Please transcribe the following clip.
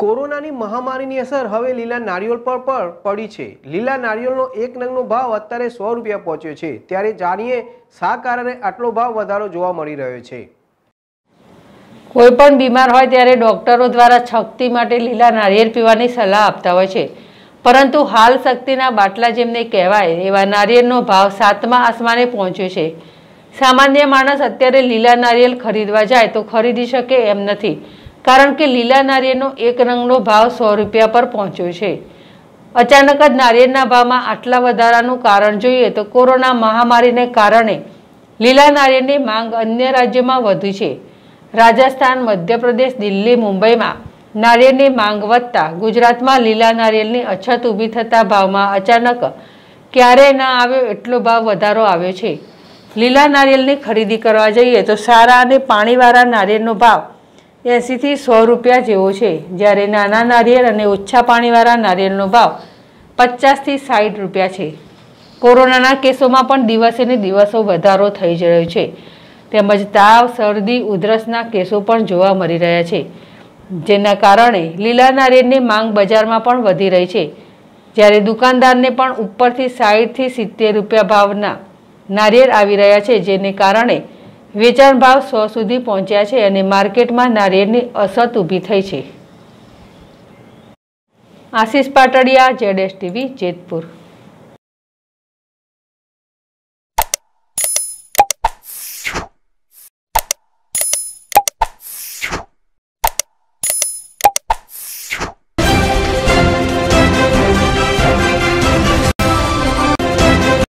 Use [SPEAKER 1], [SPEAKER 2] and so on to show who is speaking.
[SPEAKER 1] કોરોનાની મહામારીની અસર હવે લીલા નારિયેળ પર પણ પડી છે. લીલા નારિયેળનો એક નંગનો ભાવ અત્યારે સો રૂપિયા પહોંચ્યો છે. ત્યારે જાણીએ શા કારણે આટલો ભાવ વધારો જોવા મળી રહ્યો છે.
[SPEAKER 2] કોઈ પણ બીમાર હોય ત્યારે ડોક્ટરો દ્વારા શક્તિ માટે લીલા નારિયેળ પીવાની સલાહ આપતા હોય છે. પરંતુ હાલ શક્તિના બાટલા જેમને કહેવાય, એવા નારિયેળનો ભાવ સાતમા આસમાને પહોંચ્યો છે. સામાન્ય માણસ અત્યારે લીલા નારિયેળ ખરીદવા જાય તો ખરીદી શકે એમ નથી. કારણ કે લીલા નારિયેળનો એક રંગનો ભાવ સો રૂપિયા પર પહોંચ્યો છે. અચાનક જ નારિયેળના ભાવમાં આટલા વધારાનું કારણ જોઈએ તો કોરોના મહામારીને કારણે લીલા નારિયેળની માંગ અન્ય રાજ્યોમાં વધી છે. રાજસ્થાન, મધ્યપ્રદેશ, દિલ્હી, મુંબઈમાં નારિયેળની માંગ વધતા ગુજરાતમાં લીલા નારિયેળની અછત ઊભી થતા ભાવમાં અચાનક ક્યારેય ના આવ્યો એટલો ભાવ વધારો આવ્યો છે. લીલા નારિયેળની ખરીદી કરવા જઈએ તો સારા અને પાણીવાળા નારિયેળનો ભાવ એંસીથી સો રૂપિયા જેવો છે. જ્યારે નાના નારિયેળ અને ઓછા પાણીવાળા નારિયેળનો ભાવ પચાસથી સાઠ રૂપિયા છે. કોરોનાના કેસોમાં પણ દિવસે ને દિવસો વધારો થઈ રહ્યો છે. તેમજ તાવ, શરદી, ઉધરસના કેસો પણ જોવા મળી રહ્યા છે. જેના કારણે લીલા નારિયેળની માંગ બજારમાં પણ વધી રહી છે. જ્યારે દુકાનદારને પણ ઉપરથી સાઠથી સિત્તેર રૂપિયા ભાવના નારિયેળ આવી રહ્યા છે, જેને કારણે વેચાણ ભાવ સો સુધી પહોંચ્યા છે અને માર્કેટમાં નારિયેળની અસત ઊભી થઈ છે. Ashish Patadiya Z S TV, Jetpur.